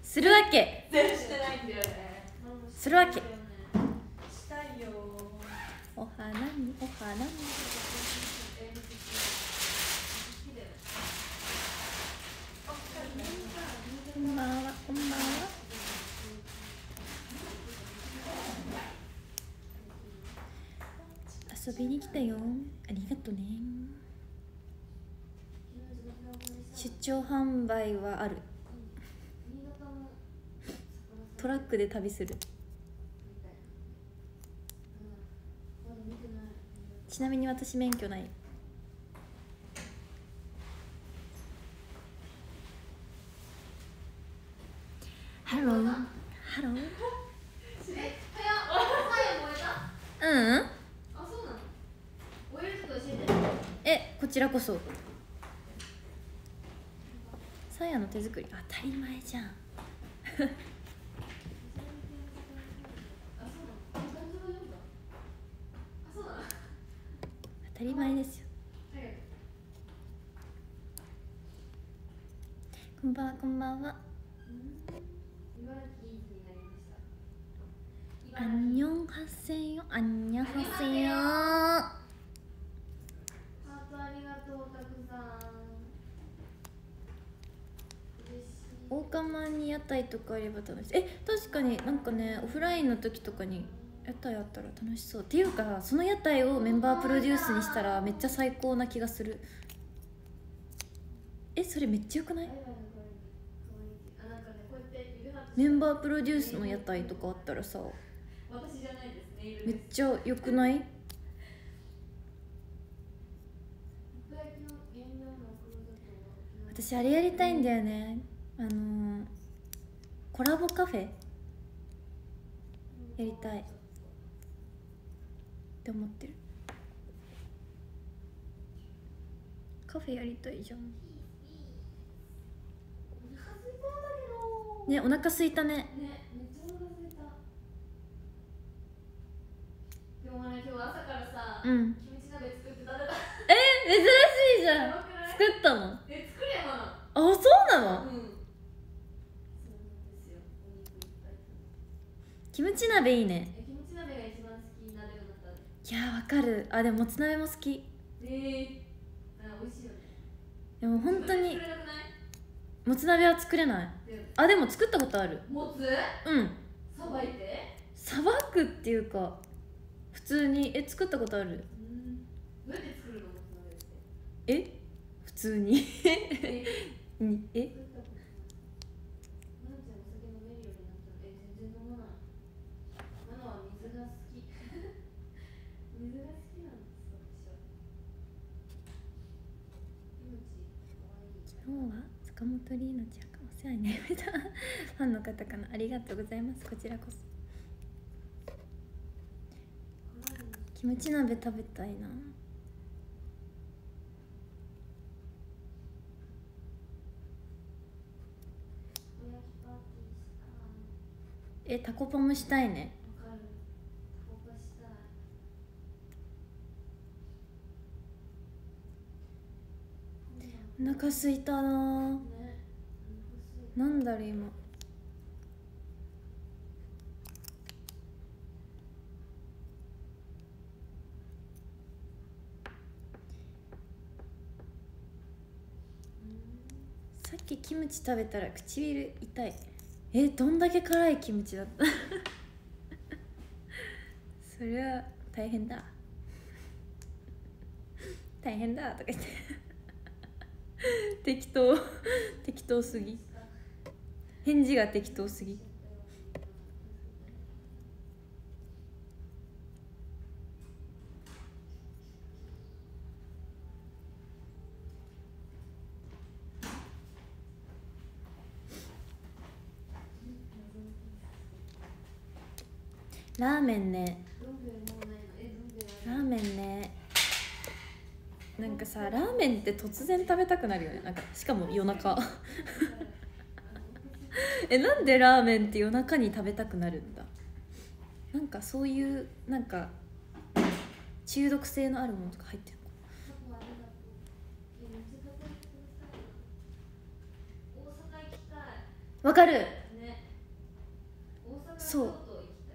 A: するわけ。
B: 全然してないんだよね。
A: するわけ花見お花見こんばんは。こんばんは。遊びに来たよ。ありがとね。出張販売はある。トラックで旅する。ちなみに私免許ないハローハロー
C: え、早っ。早燃えた。
A: うん
C: あ、そうなの？燃えるとこ教えて。
A: えこちらこそさやの手作り当たり前じゃん
C: あ、そうなの。あ、感情が読んだ。あ、そうなの。
A: 当たり前ですよ。こんばんはこんばんは
C: 茨城イーズになりました。
A: アンニョンハッセンよアンニョンハッセンよ
C: ハートありがとう、たくさん。嬉しい。
A: 大釜に屋台とかあれば楽しいえ確かになんかねオフラインの時とかに屋台あったら楽しそうっていうかその屋台をメンバープロデュースにしたらめっちゃ最高な気がするえそれめっちゃよくない、メンバープロデュースの屋台とかあったらさ。めっ。ちゃよくない？私あれやりたいんだよねあのーコラボカフェやりたいって思ってる。カフェやりたいじゃん。ねお腹すいたね。
C: ね、めっちゃお腹空いた。でもね、今日朝からさ、
A: うん。
C: キムチ鍋作って食べた。
A: え珍しいじ
C: や
A: ゃん作ったの？
C: え、作れば
A: あそうな
C: な。
A: の？
C: うん。
A: キムチ鍋いいね
C: え、キムチ鍋が一番好きな鍋の中で。
A: いやわかる。あでももつ鍋も好き。
C: えー、あ、美味しいよね。
A: でも本当にもつ鍋は作れない。
C: で
A: あでも作ったことある。
C: もつ？
A: うん。
C: さばいて？
A: さばくっていうか普通に。え作ったことある？
C: うん。どうやって作るの？もつ鍋って。
A: え？普通に。
C: え？
A: に？え
C: 作ったことないまなちゃんお酒飲めるようになったのえ全然飲まないマナは水が好き水が好きなんです私はキムチかわいい
A: 今日は坂本リーナちゃんがお世話になりました。ファンの方かな。ありがとうございます。こちらこそ。キムチ鍋食べたいな。えタコパもしたいね
C: わかるタコパしたい
A: お腹すいたな。
C: ね
A: なんだろう今。さっきキムチ食べたら唇痛い。えどんだけ辛いキムチだった？それは大変だ。大変だとか言って。適当。適当すぎ。返事が適当すぎ。ラーメンね
C: どん兵衛もうないのえどん兵衛ある
A: ラーメンねなんかさラーメンって突然食べたくなるよね。なんかしかも夜中。えなんでラーメンって夜中に食べたくなるんだ？なんかそういうなんか中毒性のあるものとか入ってるわかる。
C: ね
A: そう。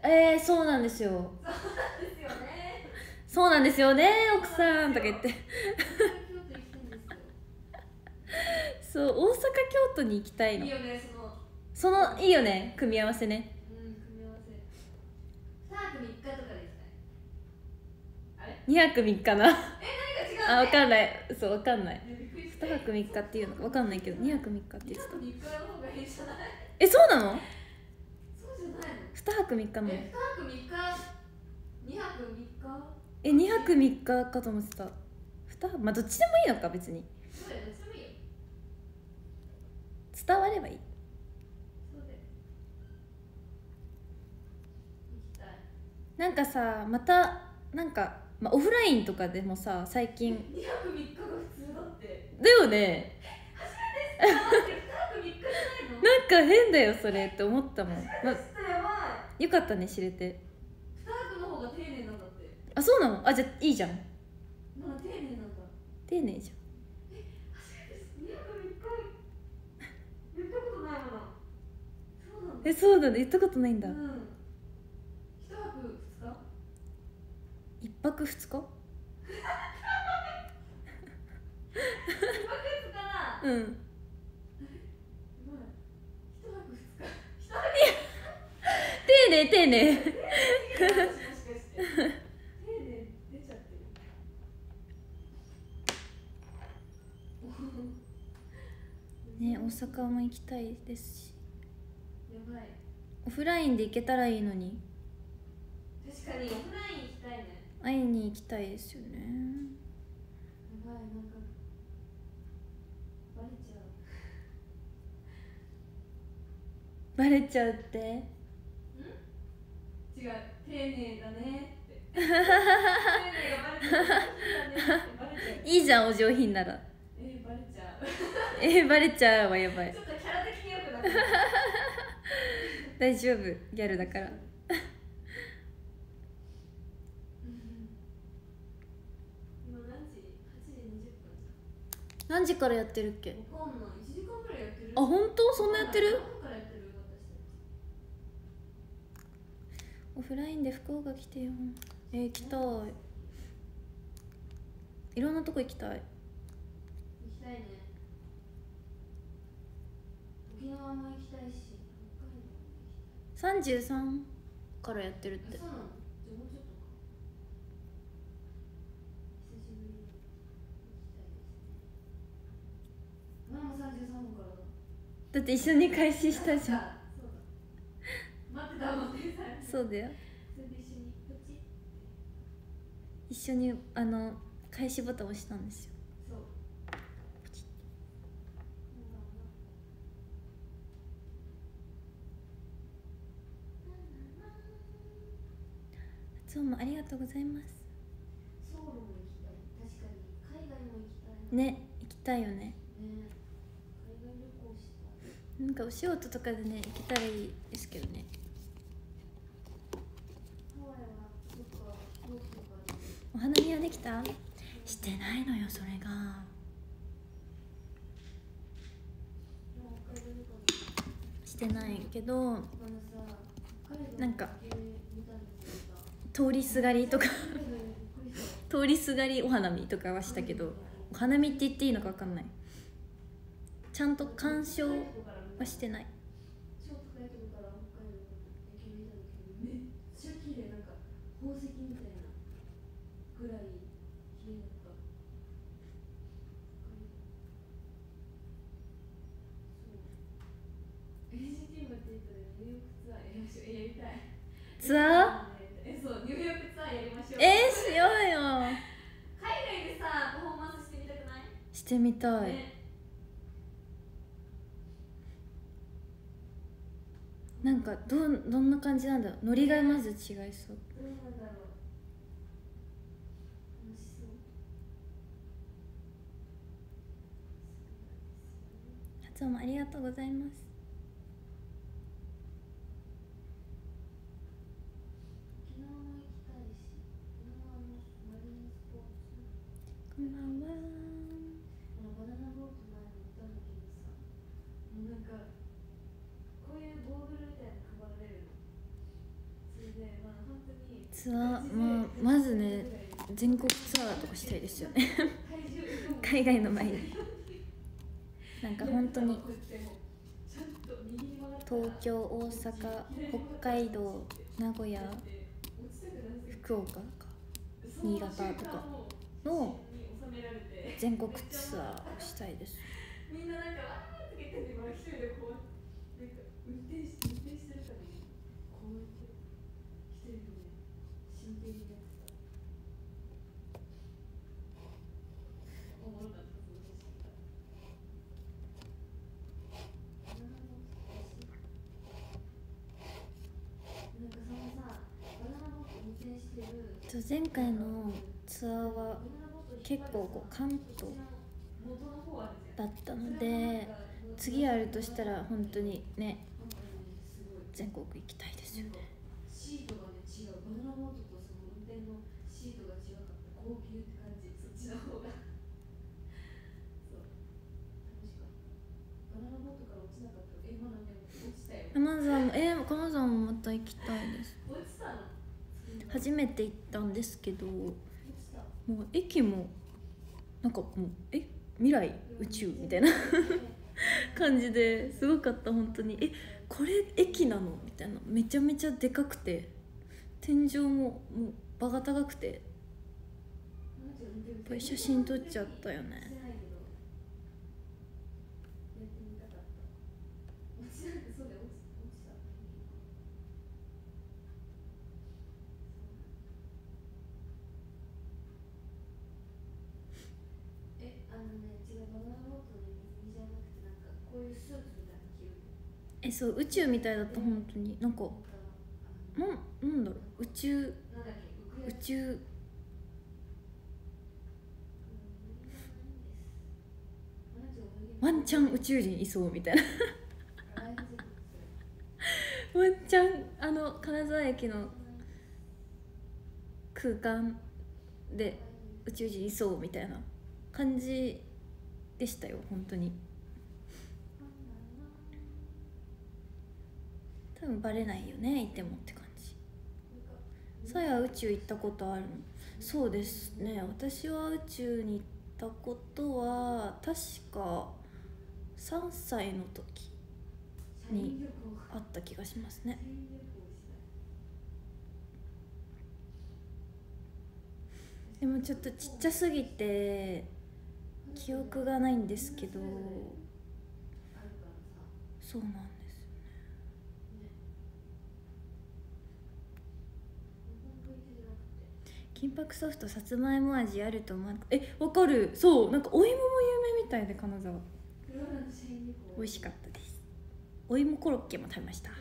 A: えー、そうなんですよ。そうなんですよね奥さんとか言って
C: 大阪京都行きたいんですよ
A: そう大阪京都に行きたいの。
C: いいよねその。
A: そのいいよね。組み合わせね。
C: うん組み合わせ。2泊3日とかで行きたい。あれ
A: ？2泊3日な。
C: 何か違う
A: あわかんない。そうわかんない。
C: ねびっくりした。
A: 2泊3日っていうの。かわかんないけど2泊3日って言ってた
C: 2泊3日の方がいいんじゃない？
A: えそうなの？
C: そうじゃないの。
A: 2泊3日の
C: え2泊3日2泊3日
A: え2泊3日かと思ってた。2泊まあどっちでもいいのか別に。
C: そう
A: 伝わればいい。なんかさまたなんか、まあ、オフラインとかでもさ最近。
C: 2泊3日が普通だって。
A: だよね。
C: 待って2泊3日じゃな
A: んか変だよそれって思ったもん、まよかったね知れて。
C: 2泊の方が丁寧なんだって。
A: あそうなの？あじゃあいいじゃん。
C: なんか丁寧なんだ。
A: 丁寧じゃん
C: 初めてです2泊3日言ったことないものそうなんだ
A: えそうだね。言ったことないんだ、
C: うん。1泊2日？
A: 一泊二日
C: ？2泊2日だ。
A: うん。
C: うまい1泊2日？
A: 丁寧丁寧。
C: 丁寧出ちゃってる。
A: ね大阪も行きたいですし。
C: やばい。
A: オフラインで行けたらいいのに。
C: 確かにオフライン行きたいね。
A: 会いに行きたいですよね。
C: やばいなんかバレちゃう。
A: バレちゃうって？
C: 違う。丁寧だね
A: いいじゃんお上品なら。
C: えー、バレちゃう。
A: えー、バレちゃうわやばい。
C: ちょっとキャラ的によくなってる
A: 大丈夫ギャルだから。
C: 今何時 ?8 時20分
A: 何時からやってるっけ？
C: わかんない。1時間ぐらいやってる
A: あ本当？そんなやってる？オフラインで福岡来てよ。えー、行きたい。いろんなとこ行きたい。
C: 行きたいね。沖縄も行きたいし三十
A: 三からやってるって。
C: だ
A: って一緒に開始したじゃん。
C: そうだ
A: よ。
C: 一緒に
A: あの開始ボタン押したんですよ
C: そう
A: ポチッ発音もありがとうございます。ね行きたいよね。なんかお仕事とかでね行けたらいいですけどね。お花見はできた？してないのよそれが。してないけどなんか通りすがりとか通りすがりお花見とかはしたけどお花見って言っていいのか分かんない。ちゃんと鑑賞はしてない。
C: ツアー？えー、し
A: ようよ。
C: 海外でさパフォーマンスしてみたくない？
A: してみたい、
C: ね。
A: なんかどんどんな感じなんだろう？ノリがまず違いそう。
C: どうなんだろう。
A: 発音もありがとうございます
C: 沖縄も行きたいし沖縄のマリンスポーツ
A: こんばんは
C: あのバナナボート前に行ったんだけどさもうなんかこういうゴーグルみたいなの配られるのそれでまあ本当に
A: ツアーまあまずね全国ツアーとかしたいですよね。海外の前に。なんか本当に東京大阪北海道名古屋福岡か新潟とかの全国ツアーをしたいです。
C: みんななんかわーって言ってんで今一人でこうなんか運転し運転してる。たびにこうやって一人でね真剣にやってたおもろかった
A: 前回のツアーは結構こう関東だったので次やるとしたら本当にね全国行きたいですよね。
C: シートがね違うバナナボートとその運転のシートが違かった高級って感じそっちの方がそう。楽しかったバナナボートから落ちなかったえまだね落ちたよ
A: 金沢もえー、金沢もまた行きたいです。
C: 落ちたの
A: 初めて行ったんですけどもう駅もなんかもうえ未来宇宙みたいな 感じですごかった本当に。えこれ駅なの？みたいな。めちゃめちゃでかくて。天井ももう場が高くて。いっぱい写真撮っちゃったよね
C: してないけどやってみたかった落ちなんてそうだよ落ち落ちたえあのね違うバナナボートの水着じゃなくてなんかこういうスーツみたいなの着る
A: えそう宇宙みたいだった本当に。なんか
C: なん
A: なんだろう。宇宙宇宙。ワンチャン宇宙人いそうみたいな。ワンチャンあの金沢駅の空間で宇宙人いそうみたいな感じでしたよ本当に。多分バレないよねいてもって感じ。さや宇宙行ったことあるの？そうですね。私は宇宙に行ったことは確か3歳の時にあった気がしますね。でもちょっとちっちゃすぎて記憶がないんですけど。そうなんですよね金箔ソフトさつまいも味あると思わえわかる。そうなんかお芋も有名みたいで金沢。美味しかったです。お芋コロッケも食べました。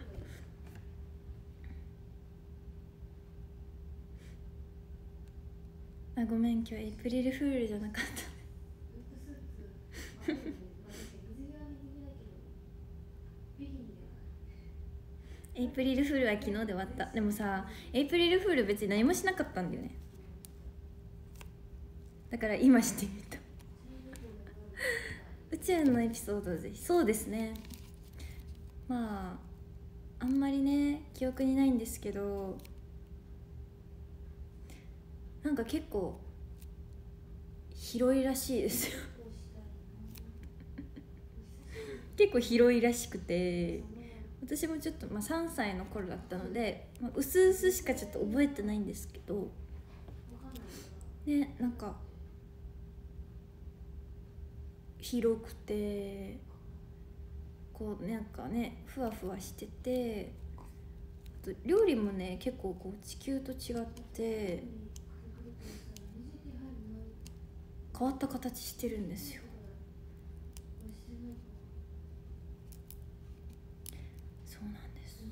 A: あごめん今日エイプリルフールじゃなかった。エイプリルフールは昨日で終わった。でもさエイプリルフール別に何もしなかったんだよねだから今してみた宇宙のエピソードでそうですね。まああんまりね記憶にないんですけどなんか結構広いらしいですよ。結構広いらしくて私もちょっと、まあ、3歳の頃だったので、まあ、うすうすしかちょっと覚えてないんですけどねなんか広くてこうなんかねふわふわしててあと料理もね結構こう地球と違って変わった形してるんですよ。そうなんです。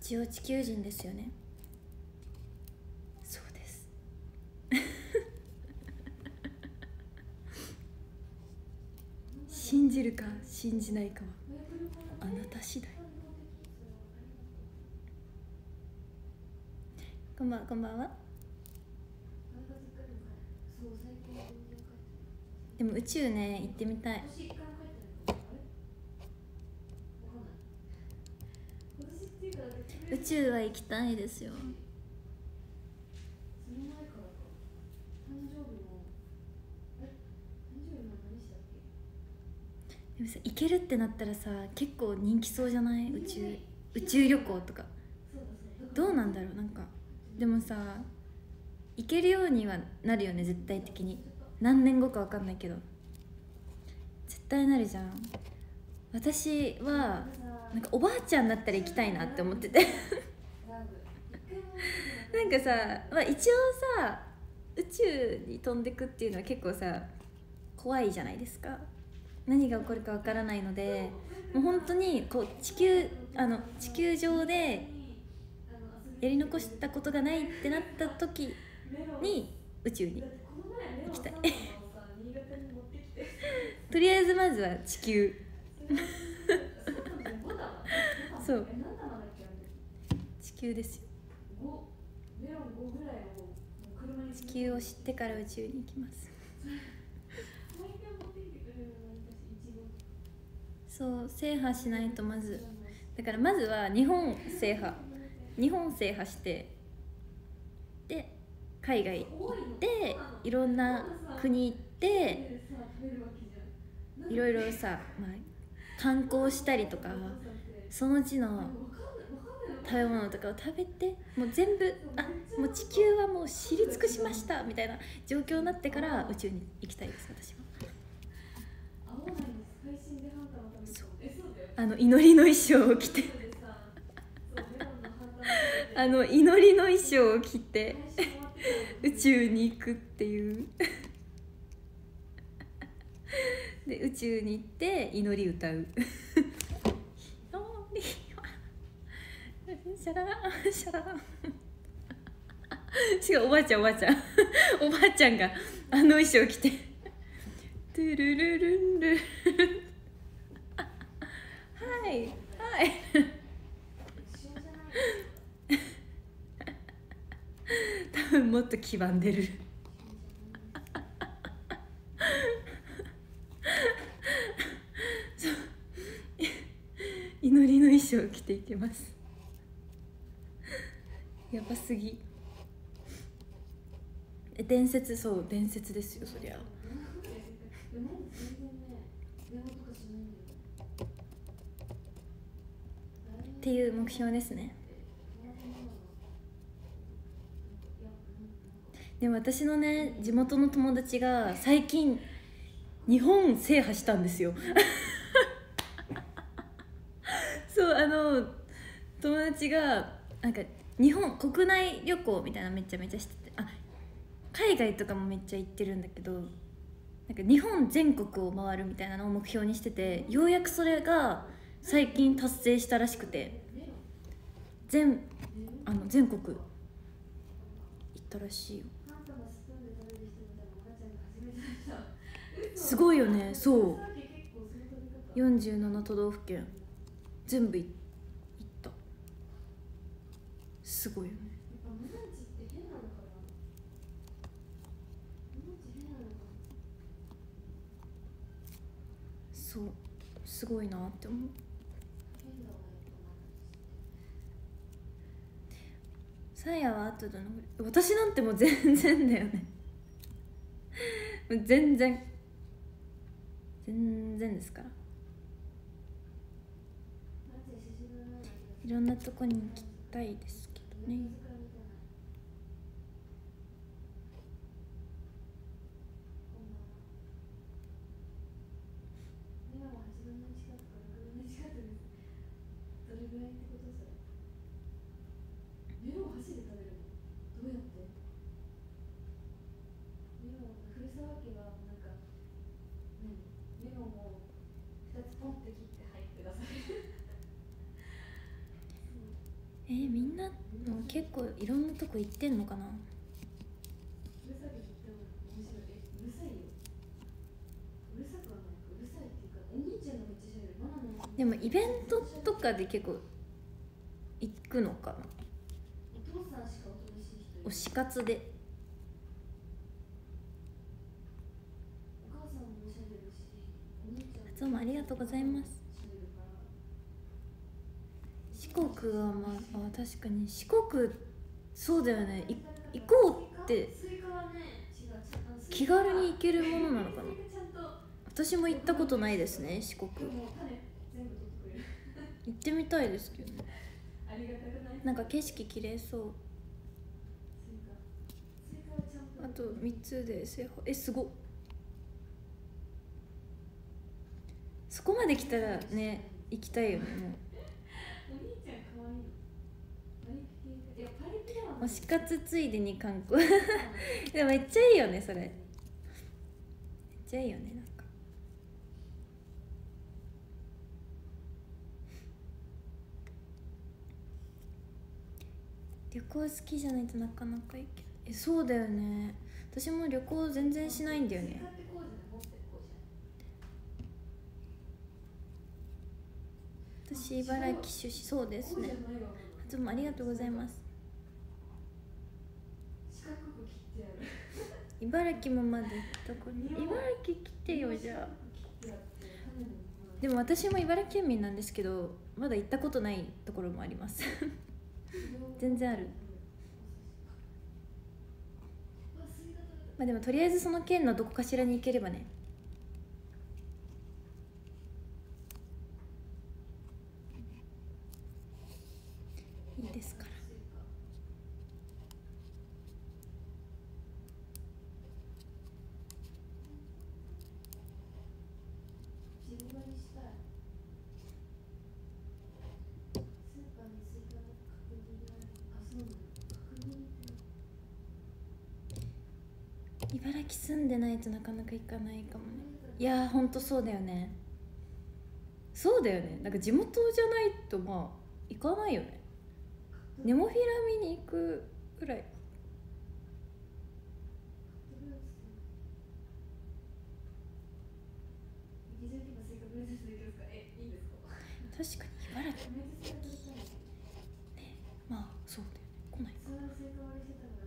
A: 一応地球人ですよねそうです信じるか信じないかはあなた次第。こんばんは。こんばんは。でも宇宙ね行ってみたい。宇宙は行きたいですよ。でもさ行けるってなったらさ結構人気そうじゃない？宇宙宇宙旅行とか。どうなんだろう？なんかでもさ行けるようにはなるよね絶対的に。何年後か分かんないけど。絶対なるじゃん。私はなんかおばあちゃんになったら行きたいなって思ってて。なんかさ、まあ、一応さ宇宙に飛んでくっていうのは結構さ怖いじゃないですか何が起こるかわからないのでもう本当にこう地球あの地球上でやり残したことがないってなった時に宇宙に行きたい。とりあえずまずは地球。そう。地球ですよ。地球を知ってから宇宙に行きます。そう制覇しないとまず。だからまずは日本制覇。日本制覇して。で海外行っていろんな国行っていろいろさ、まあ、観光したりとかその地の食べ物とかを食べてもう全部あもう地球はもう知り尽くしましたみたいな状況になってから宇宙に行きたいです私は。あの祈りの衣装を着て。あの祈りの衣装を着て宇宙に行くっていう。で宇宙に行って祈り歌う。シャララシャララ。違うおばあちゃんおばあちゃん。おばあちゃんがあの衣装着て。トゥルルルンルはい。はい。多分もっと黄ばんでる。祈りの衣装を着ていきます。やばすぎ。え伝説そう伝説ですよそりゃっていう目標ですね。でも私のね地元の友達が最近日本制覇したんですよ。そうあの友達がなんか日本国内旅行みたいなめちゃめちゃしててあ海外とかもめっちゃ行ってるんだけどなんか日本全国を回るみたいなのを目標にしててようやくそれが最近達成したらしくて全あの全国行ったらしいよ。すごいよね。そう。47都道府県。全部行った。すごいよね。そう。すごいなって思う。さやはあとどのぐらい私なんてもう全然だよね。も う全然。全然ですから。いろんなとこに行きたいですけどねこ行ってんのかな
C: うるさく言っても面白いえうるさいようるさくはないかうるさいっていうかお兄ちゃんのめっちゃ喋るママの
A: でもイベントとかで結構行くのかな？推し活で。どうもありがとうございます国はまあ確かに四国そうだよね。行こうって気軽に行けるものなのかな。私も行ったことないですね四国。行ってみたいですけどね。
C: な
A: んか景色綺麗そう。あと3つで制覇えすごそこまで来たらね行きたいよね
C: 兄ちゃん可愛いのパリピ系いやパリピでは
A: う
C: ない
A: 推し活ついでに観光 でもめっちゃいいよねそれ。めっちゃいいよねなんか。旅行好きじゃないとなかなか行けない。えそうだよね。私も旅行全然しないんだよね。私茨城出身。そうですね。
C: いわ
A: どうもありがとうございます
C: 四角く切ってある
A: 茨城もまで行ったこに茨城来てよじゃあ。でも私も茨城県民なんですけどまだ行ったことないところもあります。全然ある。まあでもとりあえずその県のどこかしらに行ければねいいですから
C: スイカ自分にしたいスーパーにスイカの角切りがあるあそうなの角切りって
A: 茨城つなかなか行かないかもね。いやほんとそうだよね。そうだよね。なんか地元じゃないとまあ行かないよね。ネモフィラ見に行くぐらい
C: 劇場に今スイカプレゼントできるんですかえいいんですか
A: 確かに茨城
C: めっちゃスイカ食べたい
A: まあそうだよね来ない
C: そんなスイカ割りしてたのが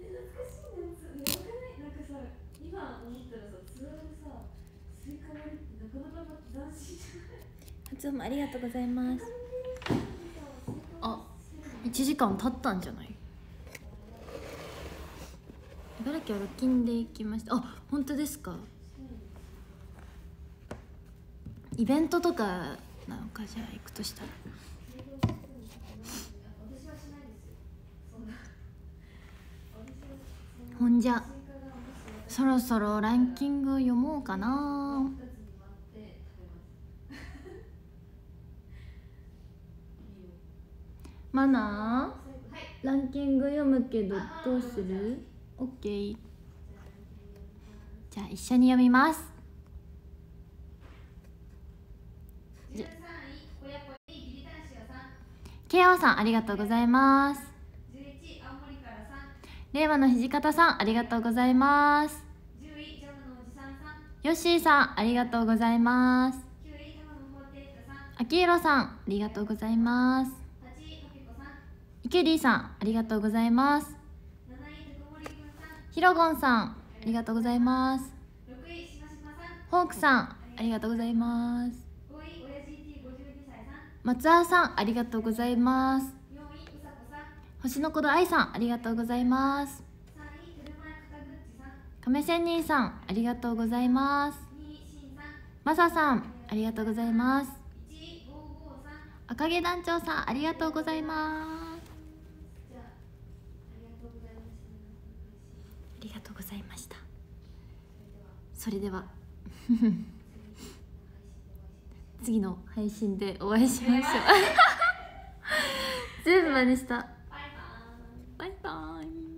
C: え懐かしいねつねわかんないなんかさ今思ったらさツアーでさスイカ割りってなかなか斬新じゃない
A: どうもありがとうございます。あ
C: あ
A: 1時間経ったんじゃない？茨城はロッキンで行きました。あ本当ですか？イベントとかなのかじゃあ行くとしたら？ほんじゃそろそろランキング読もうかな
C: 二つに割って食べますいいよ
A: マナランキング読むけどどうする ?OK じゃあ一緒に読みます。
C: 13位小屋小屋ギリタンシアさん。
A: ケオさんありがとうございます。
C: 11位青森からさん。
A: 令和の土方さんありがとうございます。
C: 10位ジャムのおじさんさん。
A: ヨッシーさんありがとうございます。
C: 9位タマのフォーテータさん。
A: あきいろさんありがとうございます。
C: 8位パピコさん
A: イケリーさんありがとうございます。
C: 7位ぬくもりくんさん
A: ひろごんさんありがとうございます。ホークさんありがとうございます。松葉さんありがとうございます。星の子ど愛さんありがとうございます。亀仙人さんありがとうございます。
C: 2位しんさん
A: マサさんありがとうございます。赤毛団長さんありがとうございます。
C: とうございました。それでは。
A: 次の配信でお会いしましょう。全部真似した。バイバイ。バイバイ。